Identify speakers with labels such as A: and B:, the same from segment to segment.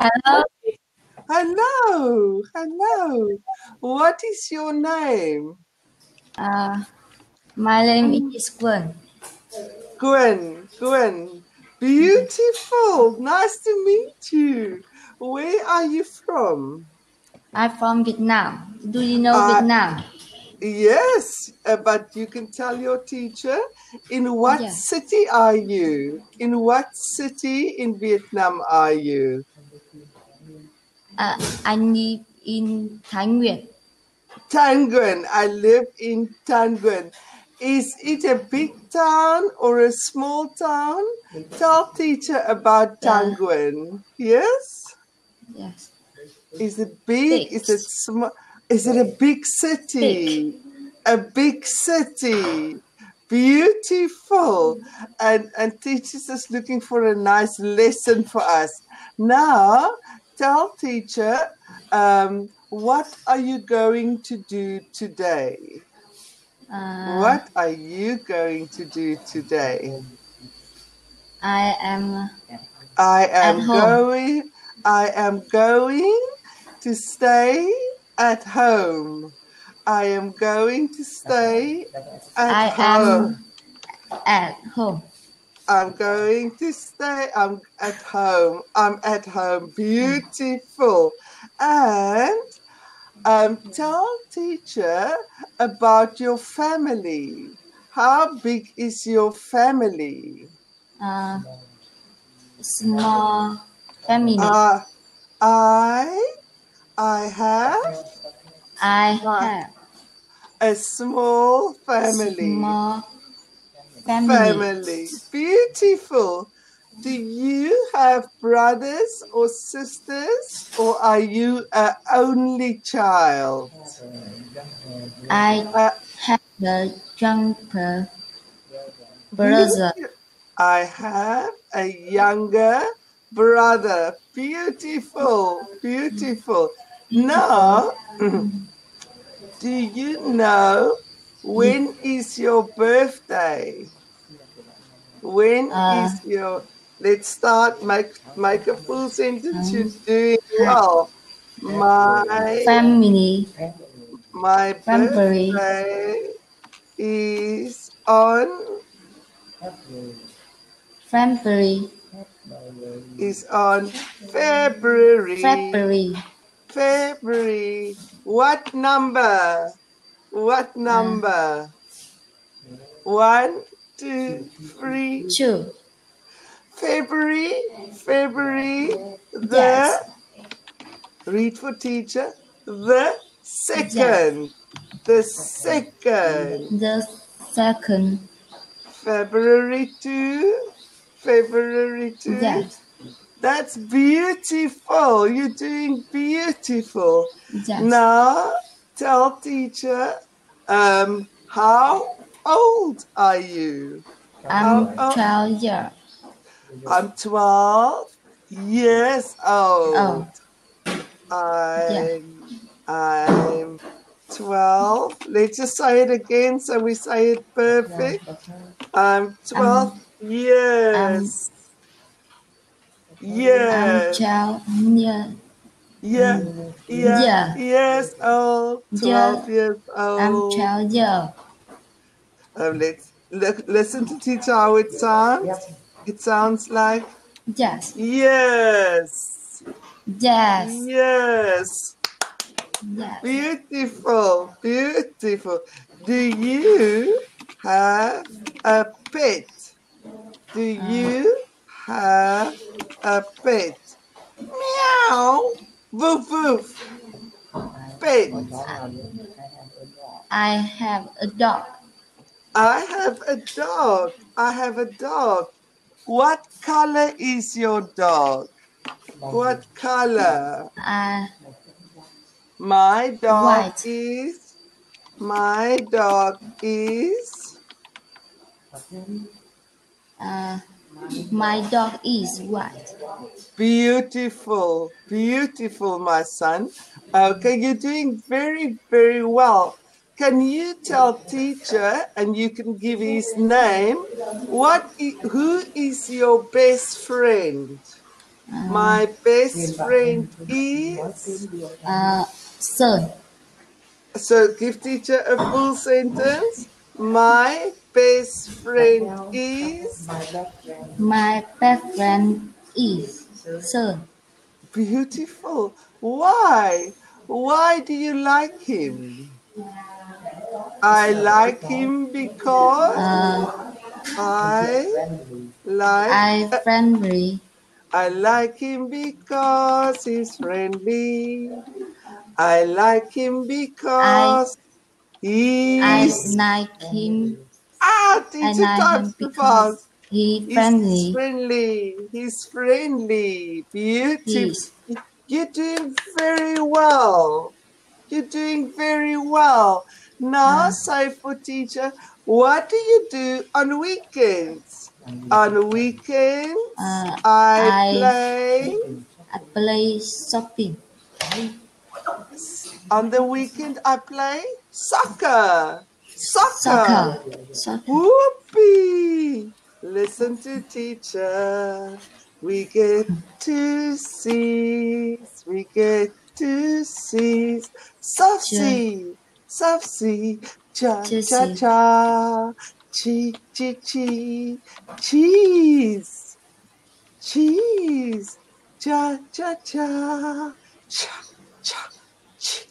A: Hello.
B: Hello, hello. What is your name?
A: Uh, my name is Gwen.
B: Gwen, Gwen. Beautiful. Nice to meet you. Where are you from?
A: I'm from Vietnam. Do you know
B: Uh,
A: Vietnam?
B: Yes, uh, but you can tell your teacher in what
A: Yeah.
B: city are you? In what city in Vietnam are you?
A: Uh, I live in Thái Nguyên.
B: I live in Tanguan. Is it a big town or a small town? Tell teacher about
A: Yeah.
B: Tanguan. Yes?
A: Yes.
B: Is it big?
A: Big.
B: Is it small? Is it a big city? A big city. Beautiful. And and teachers is looking for a nice lesson for us. Now tell teacher, um, what are you going to do today?
A: Uh,
B: What are you going to do today?
A: I am
B: I am going I am going to stay at home. I am going to stay at
A: I
B: home.
A: am at home.
B: I'm going to stay. I'm at home. I'm at home. Beautiful. And um, tell teacher about your family. How big is your family?
A: Uh, small family.
B: Uh, I I have
A: I have
B: a small family.
A: small family.
B: Family. Beautiful. Do you have brothers or sisters, or are you an only child?
A: I
B: Uh,
A: have a younger brother.
B: I have a younger brother. Beautiful, beautiful. Now, do you know when is your birthday? When is
A: Uh,
B: your? Let's start. Make make a full sentence. You're doing well. My
A: family.
B: my
A: February.
B: birthday is on
A: February.
B: is on February.
A: February.
B: February. What number? What number? One, two, three.
A: Two.
B: February. February. The
A: Yes.
B: read for teacher. The second. The second.
A: The second.
B: February two. February two.
A: Yes.
B: That's beautiful. You're doing beautiful.
A: Yes.
B: Now, tell teacher, um, how old are you?
A: I'm
B: oh, oh.
A: 12 years
B: I'm 12 years old.
A: old.
B: I'm, yeah. I'm 12. Let's just say it again so we say it perfect. I'm 12 years.
A: I'm
B: yes.
A: 12 years.
B: Yeah, yeah,
A: Yeah.
B: years old, 12 years
A: I'm
B: old.
A: 12 years.
B: Um, let's li- listen to teacher how it sounds. It sounds like
A: Yes.
B: yes,
A: Yes.
B: yes,
A: Yes.
B: beautiful, beautiful. Do you have a pet? Do you have a pet? Meow, woof woof. Pet.
A: I have a dog.
B: I have a dog. I have a dog. What color is your dog? What color?
A: Uh,
B: My dog
A: White.
B: is. My dog is.
A: uh, my dog is white.
B: Beautiful, beautiful, my son. Okay, you're doing very, very well. Can you tell teacher, and you can give his name, What? Who is your best friend? My best friend is.
A: uh, Sơn.
B: So give teacher a full sentence. My best friend is.
A: My best friend is Sơn.
B: Beautiful. Why? Why do you like him? I like him because
A: Uh,
B: I like
A: I friendly.
B: I like him because he's friendly. I like him because he's
A: I like him. I
B: teacher
A: like him
B: types too
A: because he
B: He's
A: friendly.
B: friendly. He's friendly. Beautiful. You're doing very well. You're doing very well. Now,
A: Uh.
B: say for teacher, what do you do on weekends? On weekends,
A: Uh,
B: I,
A: I-
B: play.
A: I play shopping.
B: On the weekend, I play soccer. Soccer.
A: Soccer. Soccer.
B: Whoopee! Listen to teacher. We get two C's. We get two C's. Soft C. Soft C. Cha cha cha. Chi chee chee. Cheese. Cheese. Cha cha cha. Cha cha. Cheese.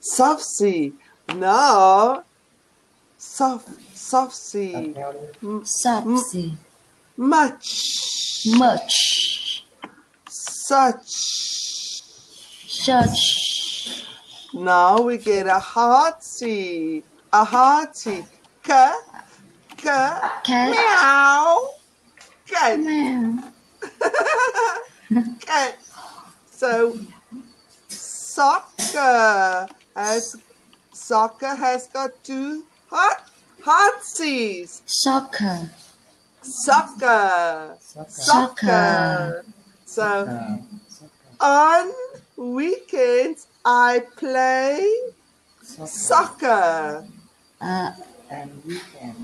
B: Soft C. Now, soft, soft C.
A: Subsea.
B: Much.
A: Much.
B: Such.
A: Such.
B: Now we get a hard C. A C. Ka. Ka.
A: Cat.
B: Meow. Cat.
A: Meow.
B: Cat. So, soccer has soccer has got two hard hard C's.
A: Soccer.
B: Soccer.
A: Soccer.
B: So on weekends I play soccer.
A: Uh,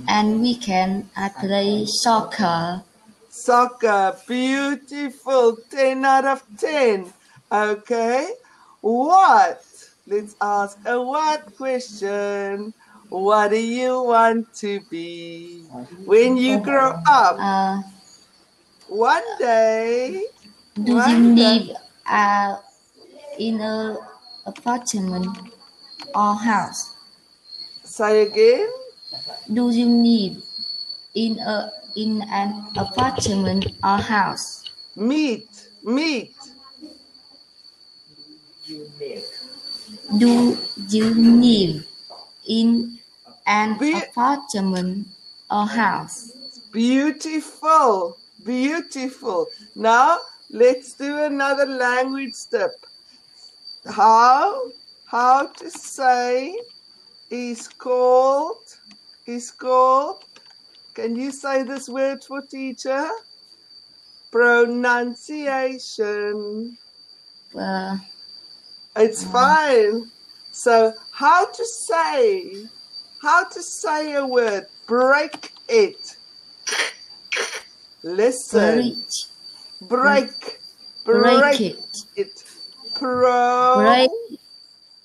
A: and weekend I play soccer.
B: Soccer, beautiful. 10 out of 10. Okay. What? Let's ask a what question. What do you want to be when you grow up?
A: Uh,
B: One day.
A: do
B: What
A: you
B: the-
A: live uh, in a apartment or house?
B: Say again.
A: Do you live in a in an apartment or house?
B: Meat. Meat.
A: Do you live in an
B: Be-
A: apartment or house?
B: Beautiful, beautiful. Now let's do another language step. How how to say is called is called. Can you say this word for teacher? Pronunciation.
A: Uh,
B: It's uh-huh. fine. So how to say how to say a word? Break it. Listen.
A: break,
B: break.
A: Break it,
B: it. Pro.
A: Break,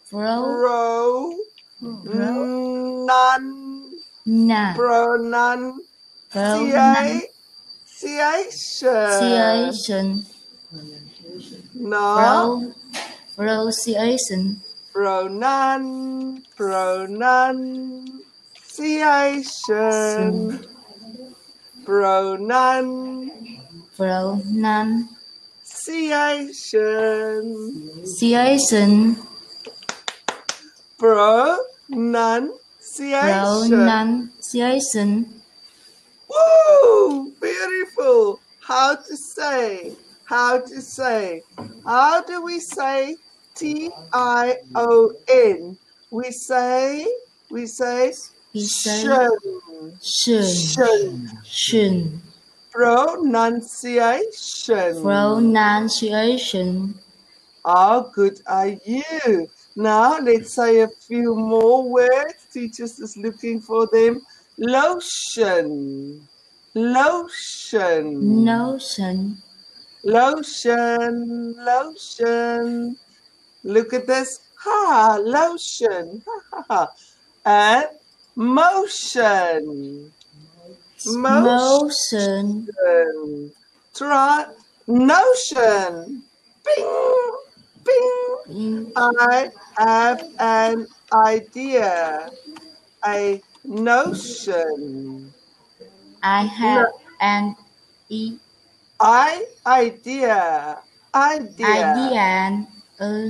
A: bro,
B: pro.
A: Bro,
B: none.
A: Na,
B: pronunciation
A: pronunciation,
B: no
A: pro, pronunciation,
B: pronon pronunciation pronunciation
A: pronunciation,
B: pronunciation
A: pronunciation,
B: Woo! Beautiful. How to say? How to say? How do we say T I O N? We say we say
A: we say
B: shun.
A: shun,
B: Shun.
A: shun,
B: Pronunciation.
A: pronunciation,
B: How good are you? Now let's say a few more words. Teachers is looking for them. Lotion. Lotion.
A: Lotion.
B: Lotion. Lotion. Look at this. Ha, lotion. Ha, ha, ha. And motion.
A: Motion.
B: Motion. Try notion. Bing, bing.
A: In,
B: I have an idea. A notion.
A: I have an e-
B: I idea. Idea.
A: idea and uh,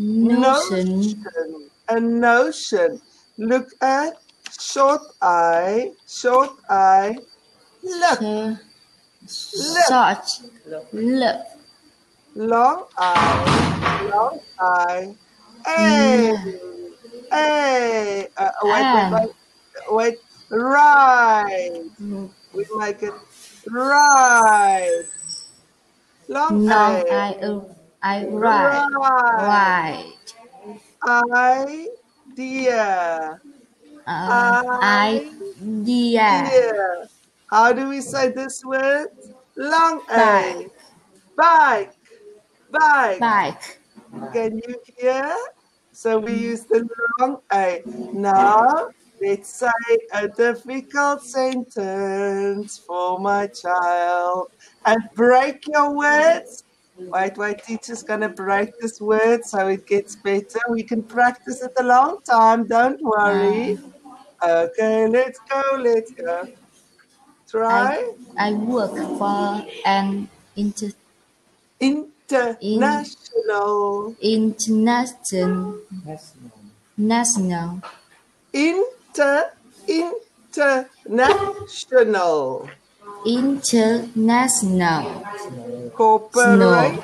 A: a notion.
B: A notion. Look at short eye. Short eye. Look.
A: So, such look.
B: Long eye. Long eye. Hey. Hey. Uh, wait, wait, wait. Wait. Right. We make it right. Long
A: Long
B: eye.
A: I uh, I. Right.
B: Right. Idea.
A: Uh, idea.
B: Idea. How do we say this word? Long A. Bike. Bike.
A: Bike.
B: Can you hear? So we use the long A. Now let's say a difficult sentence for my child and break your words. Wait, wait, teacher's gonna break this word so it gets better. We can practice it a long time, don't worry. Okay, let's go, let's go. Try
A: I work for an inter,
B: international.
A: international national
B: Inter international
A: international corpor-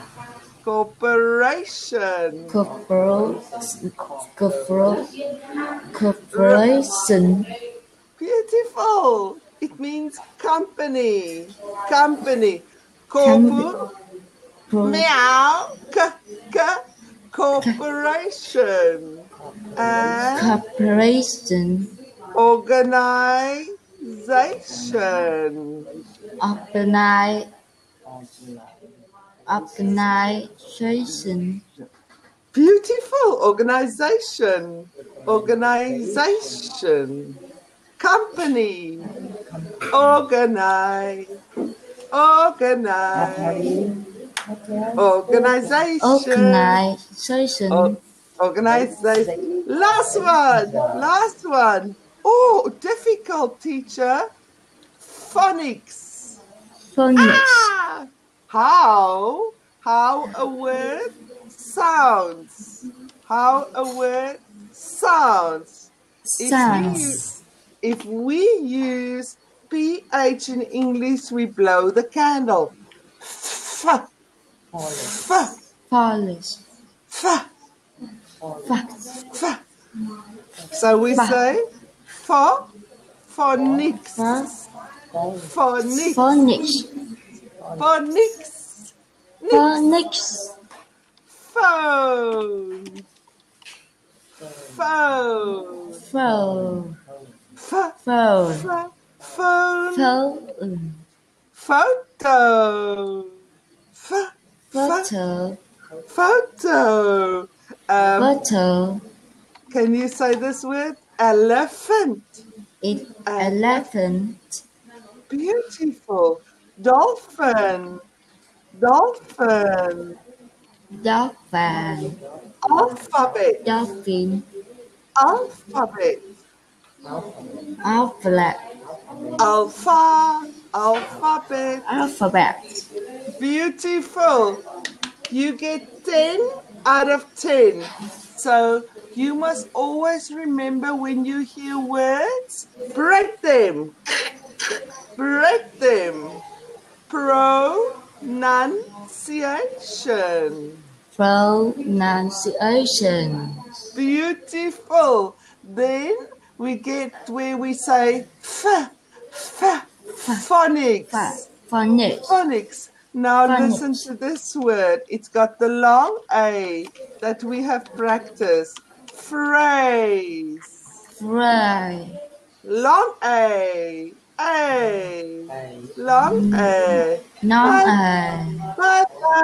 A: corpor- corporation
B: beautiful. It means company. Company. Corpo
A: pro-
B: meow. K k. Corporation and
A: corporation
B: organization
A: organize organization
B: Beautiful organization, organization, company, organize, organize, organization,
A: organization.
B: Organization. Last one, last one. Oh, difficult teacher. Phonics.
A: phonics
B: Ah! How? How a word sounds. How a word sounds. If we
A: sounds
B: use, if we use ph in English, we blow the candle. F, f,
A: polish
B: f,
A: facts
B: f. So we
A: Fa.
B: say for? Phonics, phonics,
A: phonics
B: phonics,
A: phonics
B: phone, phone,
A: phone. Phone.
B: Phone, photo,
A: photo.
B: Photo. Um,
A: photo.
B: can you say this word? Elephant.
A: it elephant
B: Beautiful. Dolphin. Dolphin.
A: dolphin
B: Alphabet.
A: dolphin
B: Alphabet.
A: alphabet
B: Alpha. Alphabet.
A: alphabet
B: Beautiful. You get 10 out of 10. So you must always remember when you hear words, break them. Break them. Pronunciation.
A: pronunciation
B: Beautiful. Then we get where we say f, f, phonics.
A: Ph- phonics
B: Phonics. Now
A: Phonics.
B: listen to this word. It's got the long A that we have practiced. Phrase.
A: fry
B: Long A. A. Long A.
A: non
B: Bye.
A: à
B: Bye bye.